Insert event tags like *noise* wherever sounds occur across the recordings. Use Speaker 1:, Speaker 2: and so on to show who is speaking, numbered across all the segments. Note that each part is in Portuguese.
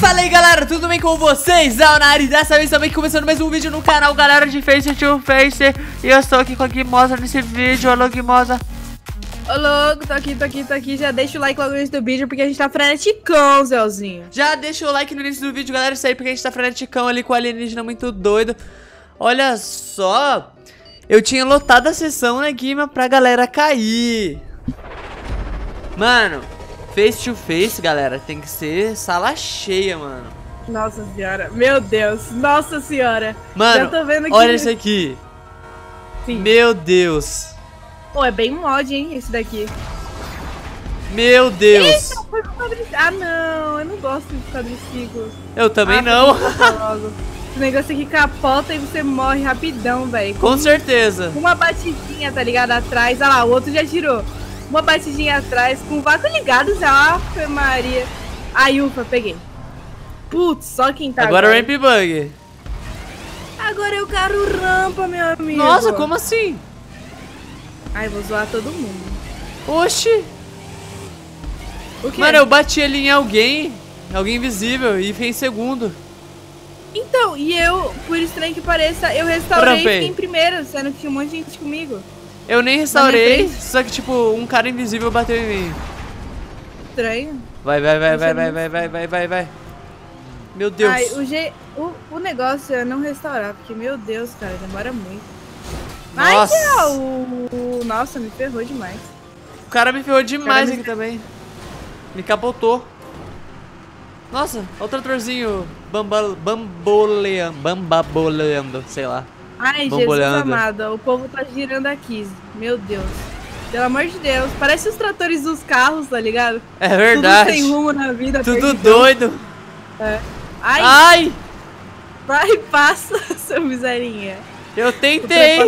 Speaker 1: Fala aí galera, tudo bem com vocês? Alnari, dessa vez também começando mais um vídeo no canal, galera de Face to Face. E eu estou aqui com a Guimosa nesse vídeo, alô Guimosa.
Speaker 2: Ô louco, tô aqui, tô aqui, tô aqui, já deixa o like logo no início do vídeo porque a gente tá freneticão, Zelzinho.
Speaker 1: Já deixa o like no início do vídeo, galera, isso aí porque a gente tá freneticão ali com o alienígena muito doido. Olha só, eu tinha lotado a sessão, né, Guima, pra galera cair Mano, face to face, galera, tem que ser sala cheia, mano.
Speaker 2: Nossa senhora, meu Deus, nossa senhora.
Speaker 1: Mano, Já tô vendo aqui. olha isso aqui. Sim. Meu Deus.
Speaker 2: Pô, é bem mod, hein, esse daqui.
Speaker 1: Meu Deus. Eita,
Speaker 2: foi Ah, não, eu não gosto de quadriciclos.
Speaker 1: Eu também ah, não.
Speaker 2: Esse negócio aqui capota e você morre rapidão, velho.
Speaker 1: Com, Com certeza.
Speaker 2: Uma batidinha, tá ligado? Atrás. Olha lá, o outro já tirou uma batidinha atrás, com o vácuo ligado já. Ave Maria. Aí, ufa, peguei. Putz, só quem tá
Speaker 1: agora. Agora Ramp Bug.
Speaker 2: Agora eu quero rampa, meu amigo.
Speaker 1: Nossa, como assim?
Speaker 2: Ai, vou zoar todo mundo.
Speaker 1: Oxi. Mano, eu bati ali em alguém, alguém invisível, e fiquei em segundo.
Speaker 2: Então, e eu, por estranho que pareça, eu restaurei e fiquei em primeiro, sendo que tinha um monte de gente comigo.
Speaker 1: Eu nem restaurei, só que tipo, um cara invisível bateu em mim.
Speaker 2: Estranho.
Speaker 1: Vai, vai, vai, vai, vai, vai, vai, vai, vai, vai. Meu Deus.
Speaker 2: Ai, o, G... o, o negócio é não restaurar, porque, meu Deus, cara, demora muito. Nossa. Ai, o... Nossa, me ferrou demais.
Speaker 1: O cara me ferrou demais aqui me... também. Me capotou. Nossa, olha o tratorzinho bamboleando, bambaboleando, sei lá.
Speaker 2: Ai, Jesus amado, o povo tá girando aqui. Meu Deus. Pelo amor de Deus. Parece os tratores dos carros, tá ligado?
Speaker 1: É verdade.
Speaker 2: Tudo sem rumo na vida.
Speaker 1: Tudo doido.
Speaker 2: É. Ai.
Speaker 1: Ai.
Speaker 2: Vai, *laughs* passa, seu miserinha.
Speaker 1: Eu tentei.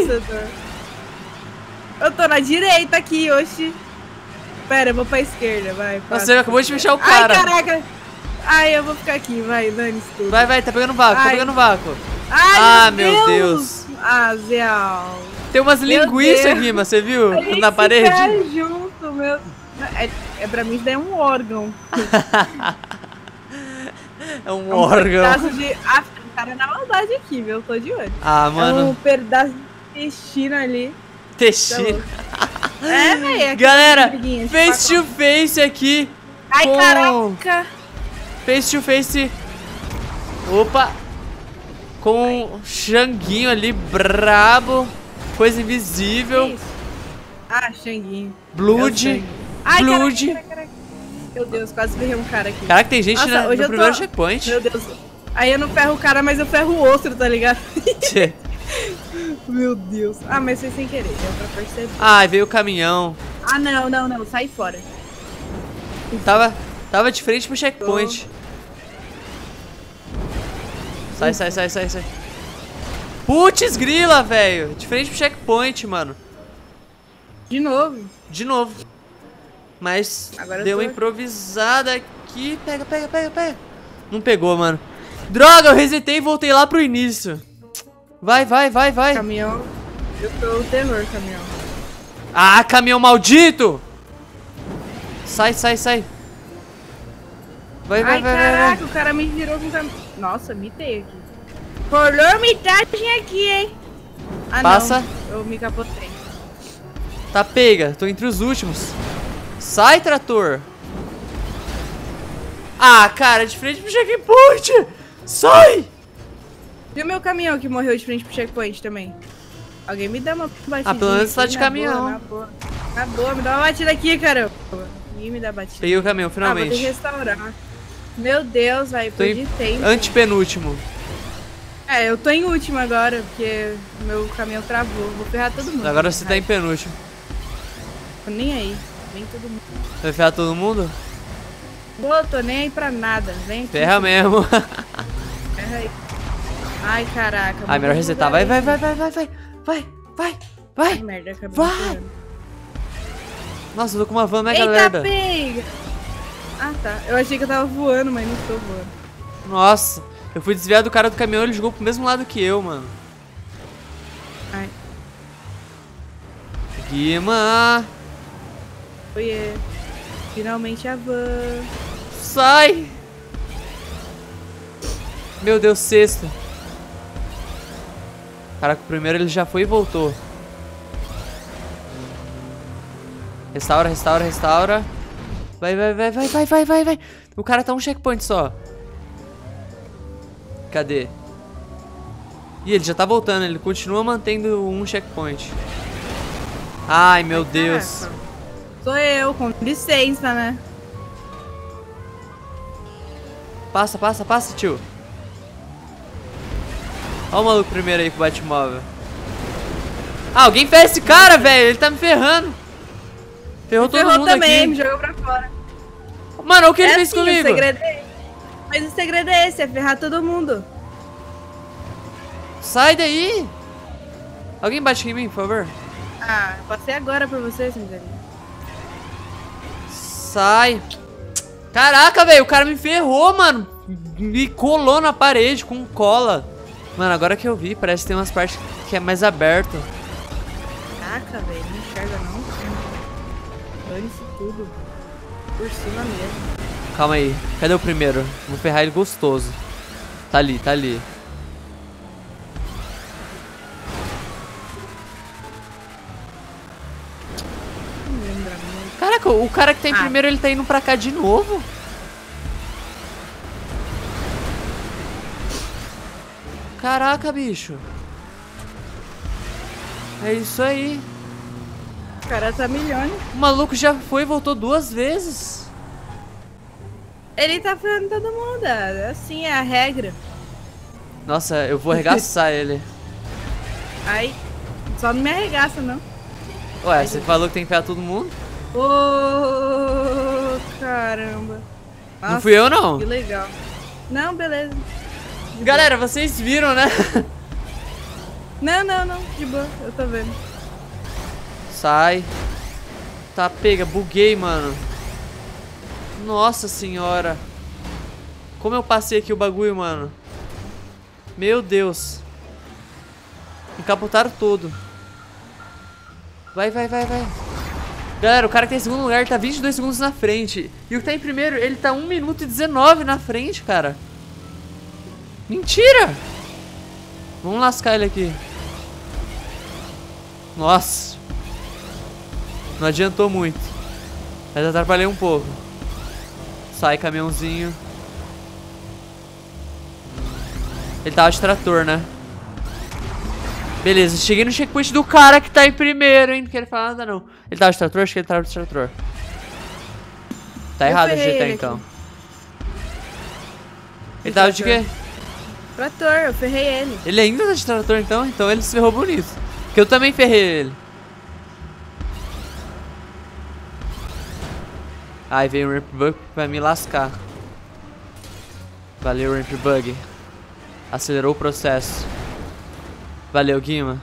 Speaker 2: Eu tô na direita aqui, oxi. Pera, eu vou pra esquerda, vai.
Speaker 1: Passa. Você acabou de fechar o cara.
Speaker 2: Ai, caraca. Ai, eu vou ficar aqui, vai, dane-se tudo.
Speaker 1: Vai, vai, tá pegando vácuo, tá pegando vácuo.
Speaker 2: Ai, ah, meu Deus. Deus. Ah,
Speaker 1: Tem umas linguiças aqui, mas você viu? Na parede?
Speaker 2: junto, meu. É, é pra mim isso daí é um órgão. *laughs*
Speaker 1: é um, é um órgão.
Speaker 2: Pedaço de. Ah, cara na maldade aqui, viu? Eu tô de olho.
Speaker 1: Ah, mano. É
Speaker 2: um pedaço de intestino ali.
Speaker 1: Intestino.
Speaker 2: Tá é, *laughs* velho.
Speaker 1: Galera, face to face aqui.
Speaker 2: Ai, com... caraca.
Speaker 1: Face to face. Opa, com um Xanguinho ali, brabo. Coisa invisível.
Speaker 2: Ah, Xanguinho.
Speaker 1: Blood. Ai, Blood.
Speaker 2: Caraca, caraca, Meu Deus, quase ferrei um cara aqui.
Speaker 1: Caraca, tem gente Nossa, na, no primeiro tô... checkpoint.
Speaker 2: Meu Deus. Aí eu não ferro o cara, mas eu ferro o outro, tá ligado? *laughs* Meu Deus. Ah, mas foi sem querer, deu pra perceber.
Speaker 1: Ai, veio o caminhão.
Speaker 2: Ah, não, não, não. Sai fora.
Speaker 1: Tava, tava de frente pro checkpoint. Sai, sai, sai, sai, sai. Putz, grila, velho. Diferente pro checkpoint, mano.
Speaker 2: De novo.
Speaker 1: De novo. Mas Agora deu uma improvisada aqui. Pega, pega, pega, pega. Não pegou, mano. Droga, eu resetei e voltei lá pro início. Vai, vai, vai, vai.
Speaker 2: Caminhão. Eu tô o terror, caminhão.
Speaker 1: Ah, caminhão maldito! Sai, sai, sai.
Speaker 2: Vai, vai, Ai, vai, caraca, vai, vai. o cara me virou com caminhão. Nossa, mitei aqui. Rolou mitagem aqui, hein? Ah,
Speaker 1: Passa.
Speaker 2: Não, eu me capotei.
Speaker 1: Tá pega, tô entre os últimos. Sai, trator. Ah, cara, de frente pro checkpoint. Sai.
Speaker 2: E o meu caminhão que morreu de frente pro checkpoint também? Alguém me dá uma batida.
Speaker 1: Ah, pelo menos tá de caminhão.
Speaker 2: Boa, na boa. na boa, me dá uma batida aqui, caramba. Ninguém me dá batida.
Speaker 1: Peguei o caminhão, finalmente. Ah, vou
Speaker 2: ter que restaurar. Meu Deus, vai, perdi tempo.
Speaker 1: Antepenúltimo.
Speaker 2: É, eu tô em último agora, porque meu caminhão travou. Vou ferrar todo mundo.
Speaker 1: Agora você tá em penúltimo.
Speaker 2: Tô nem aí. Vem todo mundo.
Speaker 1: Vai ferrar todo mundo?
Speaker 2: Pô, tô nem aí pra nada. Vem aqui.
Speaker 1: Ferra mesmo.
Speaker 2: Ferra aí. Ai, caraca.
Speaker 1: Ai, melhor resetar. Vai, vai, vai, vai, vai, vai. Vai, vai, vai. Ai,
Speaker 2: merda, acabei
Speaker 1: vai. Nossa, eu tô com uma van mega
Speaker 2: Eita,
Speaker 1: lerda.
Speaker 2: pega! Ah, tá. Eu achei que eu tava voando, mas não tô voando.
Speaker 1: Nossa, eu fui desviar do cara do caminhão e ele jogou pro mesmo lado que eu, mano.
Speaker 2: Ai.
Speaker 1: Guima!
Speaker 2: Oiê. Finalmente a van.
Speaker 1: Sai! Meu Deus, sexta. Caraca, o primeiro ele já foi e voltou. Restaura, restaura, restaura. Vai, vai, vai, vai, vai, vai, vai, vai. O cara tá um checkpoint só. Cadê? Ih, ele já tá voltando, ele continua mantendo um checkpoint. Ai, meu Deus.
Speaker 2: Sou eu, com licença, né?
Speaker 1: Passa, passa, passa, tio. Olha o maluco primeiro aí com o Batmóvel. Ah, alguém fez esse cara, velho. Ele tá me ferrando. Ferrou todo
Speaker 2: Ferrou
Speaker 1: mundo
Speaker 2: também,
Speaker 1: aqui.
Speaker 2: me jogou pra fora.
Speaker 1: Mano, o que ele
Speaker 2: é
Speaker 1: fez
Speaker 2: assim,
Speaker 1: comigo.
Speaker 2: O segredo é esse. Mas o segredo é esse, é ferrar todo mundo.
Speaker 1: Sai daí. Alguém bate em mim, por favor.
Speaker 2: Ah, passei agora pra você, Cinderela.
Speaker 1: Sai. Caraca, velho. O cara me ferrou, mano. Me colou na parede com cola. Mano, agora que eu vi, parece que tem umas partes que é mais aberto.
Speaker 2: Caraca, velho, não enxerga não. Dane-se tudo. Por cima mesmo.
Speaker 1: Calma aí. Cadê o primeiro? Vou ferrar ele gostoso. Tá ali, tá ali. Caraca, o cara que tá em
Speaker 2: Ah.
Speaker 1: primeiro, ele tá indo pra cá de novo? Caraca, bicho. É isso aí.
Speaker 2: O cara tá milhões.
Speaker 1: O maluco já foi e voltou duas vezes.
Speaker 2: Ele tá ferrando todo mundo. é Assim é a regra.
Speaker 1: Nossa, eu vou arregaçar *laughs* ele.
Speaker 2: Aí, só não me arregaça, não.
Speaker 1: Ué, você falou que tem que ferrar todo mundo?
Speaker 2: Ô, caramba.
Speaker 1: Não
Speaker 2: Nossa,
Speaker 1: fui eu, não.
Speaker 2: Que legal. Não, beleza.
Speaker 1: Galera, vocês viram, né?
Speaker 2: Não, não, não. De boa, eu tô vendo.
Speaker 1: Sai. Tá, pega. Buguei, mano. Nossa senhora. Como eu passei aqui o bagulho, mano. Meu Deus. Encapotaram todo. Vai, vai, vai, vai. Galera, o cara que tá em segundo lugar tá 22 segundos na frente. E o que tá em primeiro, ele tá 1 minuto e 19 na frente, cara. Mentira! Vamos lascar ele aqui. Nossa. Não adiantou muito. Mas atrapalhei um pouco. Sai, caminhãozinho. Ele tava de trator, né? Beleza, cheguei no checkpoint do cara que tá em primeiro, hein? Não quero falar nada, não. Ele tava de trator? Acho que ele tava de trator. Tá
Speaker 2: Eu
Speaker 1: errado
Speaker 2: ferrei
Speaker 1: digitar,
Speaker 2: ele
Speaker 1: então.
Speaker 2: aqui.
Speaker 1: Ele tava de quê?
Speaker 2: Trator, eu ferrei ele.
Speaker 1: Ele ainda tá de trator, então? Então ele se ferrou bonito. Porque eu também ferrei ele. Ai, veio um Ramp Bug pra me lascar. Valeu, Ramp Bug. Acelerou o processo. Valeu, Guima.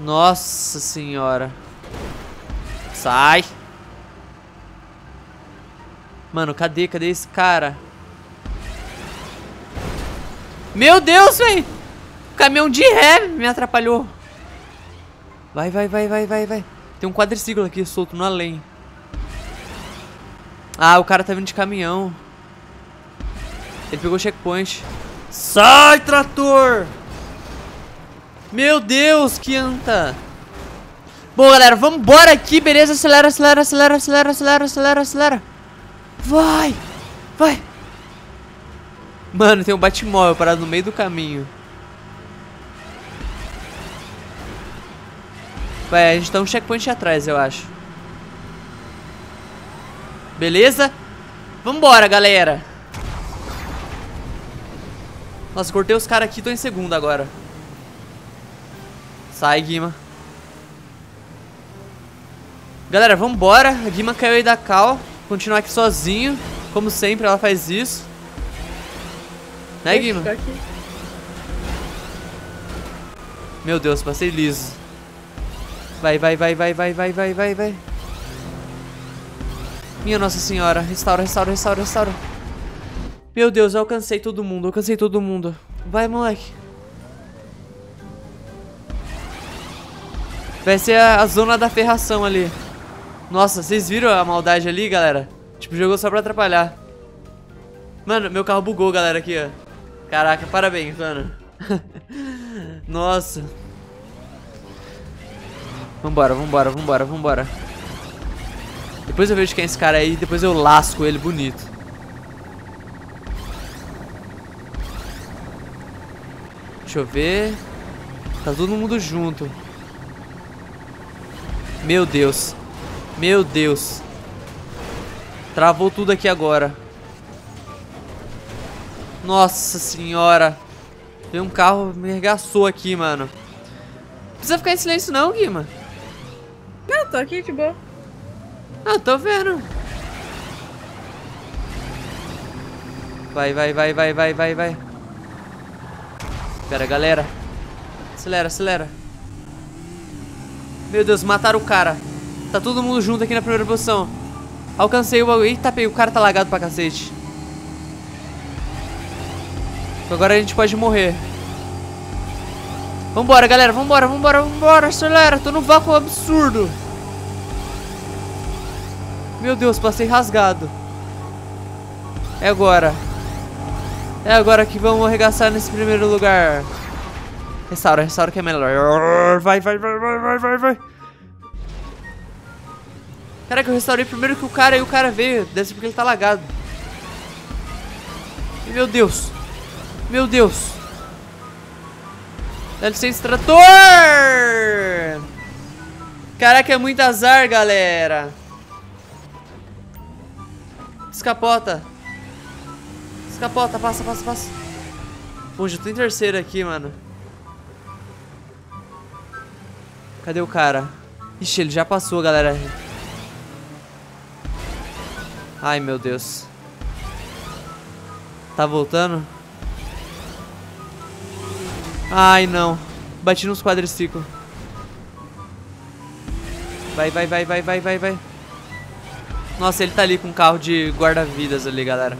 Speaker 1: Nossa senhora. Sai. Mano, cadê? Cadê esse cara? Meu Deus, velho! O caminhão de ré me atrapalhou. Vai, vai, vai, vai, vai, vai. Tem um quadriciclo aqui solto no além. Ah, o cara tá vindo de caminhão. Ele pegou o checkpoint. Sai, trator! Meu Deus, que anta! Bom, galera, vamos embora aqui, beleza? Acelera, acelera, acelera, acelera, acelera, acelera, acelera. Vai! Vai! Mano, tem um Batmóvel parado no meio do caminho. Vai, a gente tá um checkpoint atrás, eu acho. Beleza? Vambora, galera. Nossa, cortei os caras aqui, tô em segundo agora. Sai, Guima. Galera, vambora. A Guima caiu aí da cal. Continuar aqui sozinho. Como sempre, ela faz isso. Né, Guima? Meu Deus, passei liso. Vai, vai, vai, vai, vai, vai, vai, vai, vai. Minha Nossa Senhora. Restaura, restaura, restaura, restaura. Meu Deus, eu alcancei todo mundo, alcancei todo mundo. Vai, moleque. Vai ser a, a zona da ferração ali. Nossa, vocês viram a maldade ali, galera? Tipo, jogou só pra atrapalhar. Mano, meu carro bugou, galera, aqui, ó. Caraca, parabéns, mano. *laughs* Nossa. Vambora, vambora, vambora, vambora. Depois eu vejo quem é esse cara aí, depois eu lasco ele bonito. Deixa eu ver. Tá todo mundo junto. Meu Deus. Meu Deus. Travou tudo aqui agora. Nossa senhora. Veio um carro, me arregaçou aqui, mano. Não precisa ficar em silêncio não, Guima.
Speaker 2: Tô aqui de boa.
Speaker 1: Ah, tô vendo. Vai, vai, vai, vai, vai, vai, vai. Pera, galera. Acelera, acelera. Meu Deus, mataram o cara. Tá todo mundo junto aqui na primeira posição. Alcancei o bagulho. Eita, o cara tá lagado pra cacete. Agora a gente pode morrer. Vambora, galera. Vambora, vambora, vambora. Acelera. Tô no vácuo absurdo. Meu Deus, passei rasgado. É agora. É agora que vamos arregaçar nesse primeiro lugar. Restaura, restaura que é melhor. Vai, vai, vai, vai, vai, vai, vai. Caraca, eu restaurei primeiro que o cara e o cara veio. Deve ser porque ele tá lagado. Meu Deus. Meu Deus. Dá licença, trator! Caraca, é muito azar, galera. Escapota. Escapota, passa, passa, passa. Pô, já tô em terceiro aqui, mano. Cadê o cara? Ixi, ele já passou, galera. Ai, meu Deus. Tá voltando? Ai, não. Bati nos quadriciclos. Vai, vai, vai, vai, vai, vai, vai. Nossa, ele tá ali com um carro de guarda-vidas ali, galera.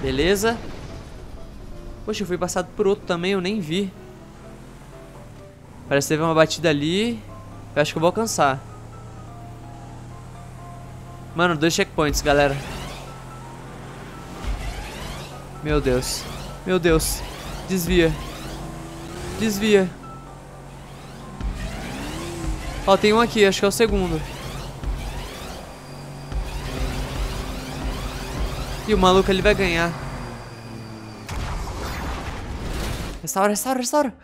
Speaker 1: Beleza. Poxa, eu fui passado por outro também, eu nem vi. Parece que teve uma batida ali. Eu acho que eu vou alcançar. Mano, dois checkpoints, galera. Meu Deus. Meu Deus. Desvia. Desvia. Ó, tem um aqui, acho que é o segundo. E o maluco ele vai ganhar. Restaura, restaura, restaura.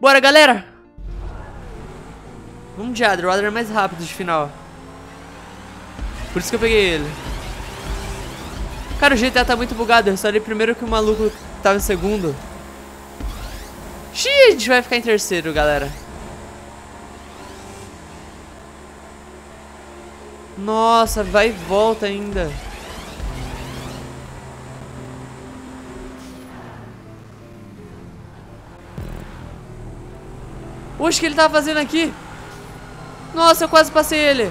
Speaker 1: Bora, galera. Vamos de Adler é mais rápido de final. Por isso que eu peguei ele. Cara, o GTA tá muito bugado. Eu restaurei primeiro que o maluco tava em segundo. Xiii, a gente vai ficar em terceiro, galera. Nossa, vai e volta ainda. Oxe, o que ele tava fazendo aqui? Nossa, eu quase passei ele.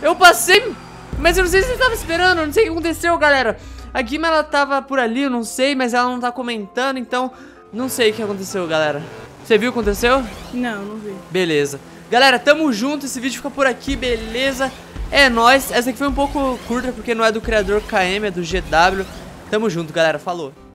Speaker 1: Eu passei, mas eu não sei se ele tava esperando, não sei o que aconteceu, galera. A Guima, ela tava por ali, eu não sei, mas ela não tá comentando, então não sei o que aconteceu, galera. Você viu o que aconteceu?
Speaker 2: Não, não vi.
Speaker 1: Beleza. Galera, tamo junto, esse vídeo fica por aqui, beleza? É nóis, essa aqui foi um pouco curta porque não é do criador KM, é do GW. Tamo junto, galera, falou.